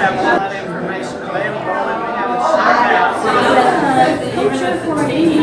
have a lot of information available